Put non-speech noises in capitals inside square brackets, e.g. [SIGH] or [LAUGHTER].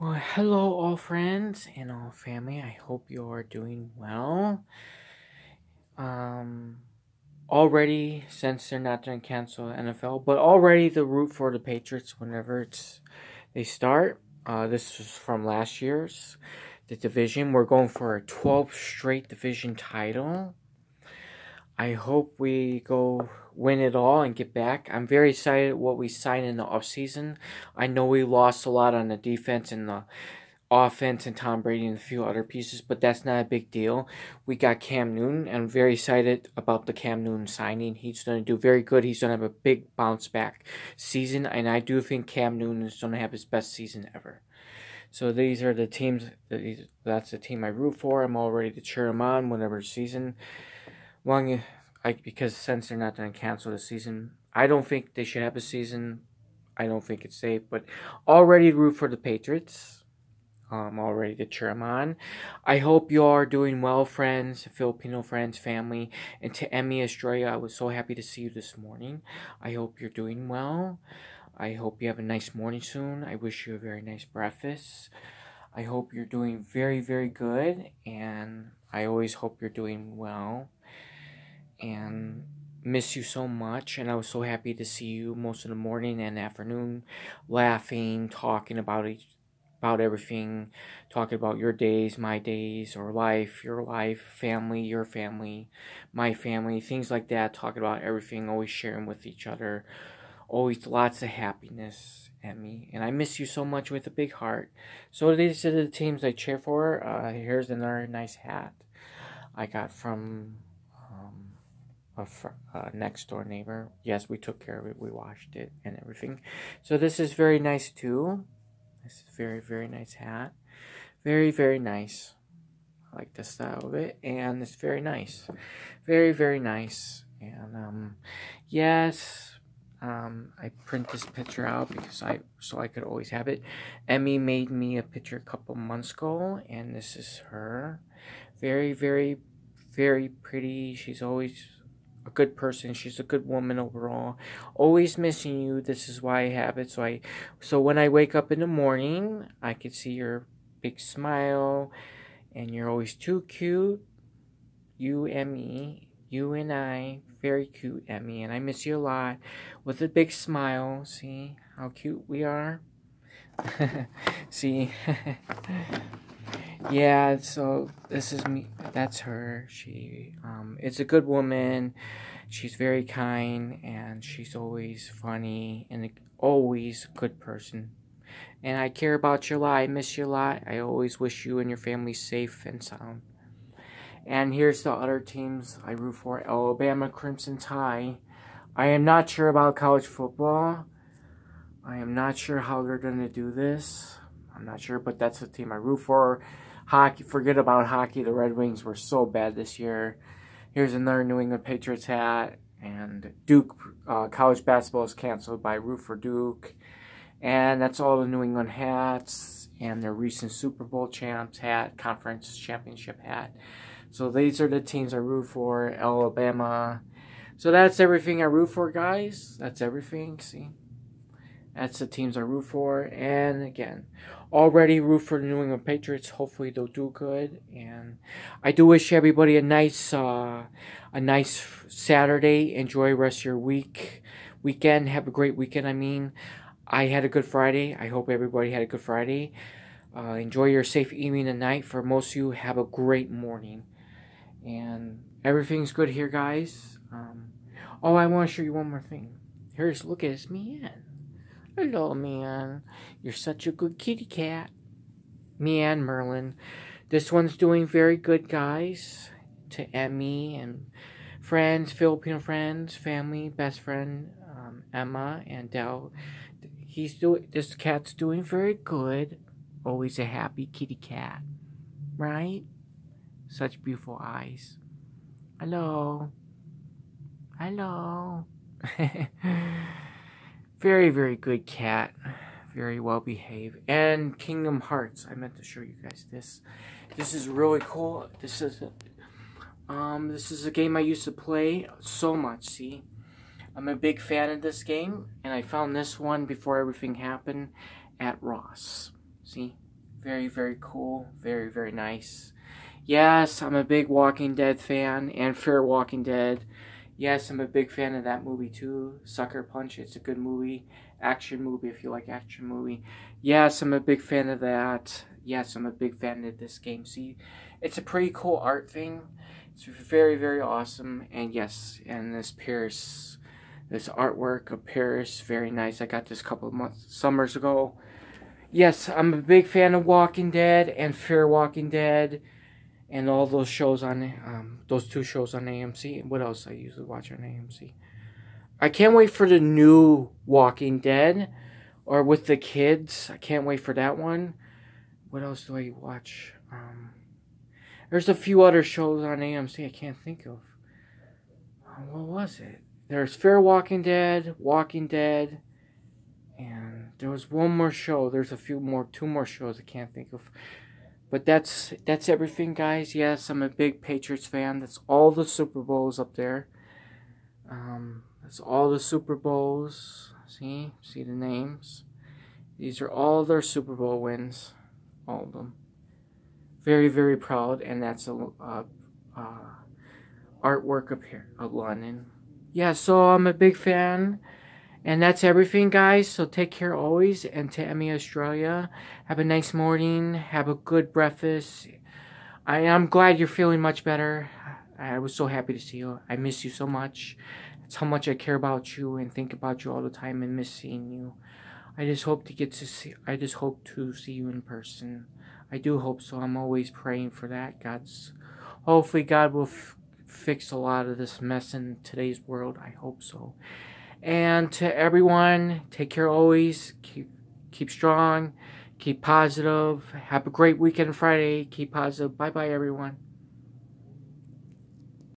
Well, hello, all friends and all family. I hope you are doing well. Um, already, since they're not going to cancel the NFL, but already the root for the Patriots whenever it's they start. Uh, this is from last year's the division. We're going for a 12th straight division title. I hope we go win it all and get back. I'm very excited what we signed in the offseason. I know we lost a lot on the defense and the offense and Tom Brady and a few other pieces, but that's not a big deal. We got Cam Newton, and I'm very excited about the Cam Newton signing. He's going to do very good. He's going to have a big bounce back season, and I do think Cam Newton is going to have his best season ever. So these are the teams. That's the team I root for. I'm all ready to cheer them on whenever season long I because since they're not going to cancel the season, I don't think they should have a season. I don't think it's safe, but already root for the Patriots. Um, I'm all ready to cheer them on. I hope you are doing well, friends, Filipino friends, family, and to Emmy Estrella, I was so happy to see you this morning. I hope you're doing well. I hope you have a nice morning soon. I wish you a very nice breakfast. I hope you're doing very, very good, and I always hope you're doing well and miss you so much and I was so happy to see you most of the morning and afternoon laughing, talking about each about everything, talking about your days, my days, or life, your life, family, your family, my family, things like that, talking about everything, always sharing with each other, always lots of happiness at me. And I miss you so much with a big heart. So these are the teams I cheer for. Uh, here's another nice hat I got from a fr- uh, next door neighbor. Yes, we took care of it. We washed it and everything. So this is very nice too. This is very very nice hat. Very very nice. I like the style of it, and it's very nice. Very very nice. And um, yes, um, I print this picture out because I so I could always have it. Emmy made me a picture a couple months ago, and this is her. Very very very pretty. She's always a good person. She's a good woman overall. Always missing you. This is why I have it. So I so when I wake up in the morning, I can see your big smile and you're always too cute. You and me, you and I, very cute Emmy, and I miss you a lot with a big smile. See how cute we are? [LAUGHS] see [LAUGHS] yeah so this is me that's her. She um it's a good woman. She's very kind and she's always funny and always a good person. And i care about you a lot i miss you a lot. I always wish you and your family safe and sound. And here's the other teams i root for alabama crimson tide. I am not sure about college football. I am not sure how they're going to do this. I'm not sure but that's the team i root for Hockey, forget about hockey. The Red Wings were so bad this year. Here's another New England Patriots hat. And Duke uh, college basketball is canceled by root for Duke. And that's all the New England hats and their recent Super Bowl champs hat, conference championship hat. So these are the teams I root for. Alabama. So that's everything I root for, guys. That's everything. See? That's the teams I root for. And again, already root for the New England Patriots. Hopefully they'll do good. And I do wish everybody a nice uh, a nice Saturday. Enjoy rest of your week. Weekend. Have a great weekend, I mean. I had a good Friday. I hope everybody had a good Friday. Uh, enjoy your safe evening and night. For most of you, have a great morning. And everything's good here, guys. Um, oh, I want to show you one more thing. Here's, look at this man. Hello, man. You're such a good kitty cat. Me and Merlin. This one's doing very good, guys. To Emmy and friends, Filipino friends, family, best friend, um, Emma and Dell. He's doing. This cat's doing very good. Always a happy kitty cat, right? Such beautiful eyes. Hello. Hello. [LAUGHS] Very, very good cat. Very well behaved. And Kingdom Hearts. I meant to show you guys this. This is really cool. This is um this is a game I used to play so much, see? I'm a big fan of this game, and I found this one before everything happened at Ross. See? Very, very cool. Very, very nice. Yes, I'm a big Walking Dead fan and Fear Walking Dead. Yes, I'm a big fan of that movie too. Sucker Punch, it's a good movie. Action movie if you like action movie. Yes, I'm a big fan of that. Yes, I'm a big fan of this game. See, it's a pretty cool art thing. It's very, very awesome. And yes, and this Pierce, this artwork of Paris, very nice. I got this couple of months, summers ago. Yes, I'm a big fan of Walking Dead and Fear Walking Dead and all those shows on um, those two shows on AMC. What else I usually watch on AMC? I can't wait for the new Walking Dead or with the kids. I can't wait for that one. What else do I watch? Um, there's a few other shows on AMC I can't think of. Uh, what was it? There's Fear Walking Dead, Walking Dead, and there was one more show. There's a few more, two more shows I can't think of. But that's that's everything, guys. Yes, I'm a big Patriots fan. That's all the Super Bowls up there. Um, that's all the Super Bowls. See, see the names. These are all their Super Bowl wins, all of them. Very, very proud, and that's a uh, uh, artwork up here of London. Yeah, so I'm a big fan. And that's everything, guys. So take care always. And to Emmy Estrella, have a nice morning. Have a good breakfast. I am glad you're feeling much better. I was so happy to see you. I miss you so much. It's how much I care about you and think about you all the time and miss seeing you. I just hope to get to see. I just hope to see you in person. I do hope so. I'm always praying for that. God's. Hopefully, God will fix a lot of this mess in today's world. I hope so. And to everyone, take care always. Keep keep strong. Keep positive. Have a great weekend Friday. Keep positive. Bye bye everyone.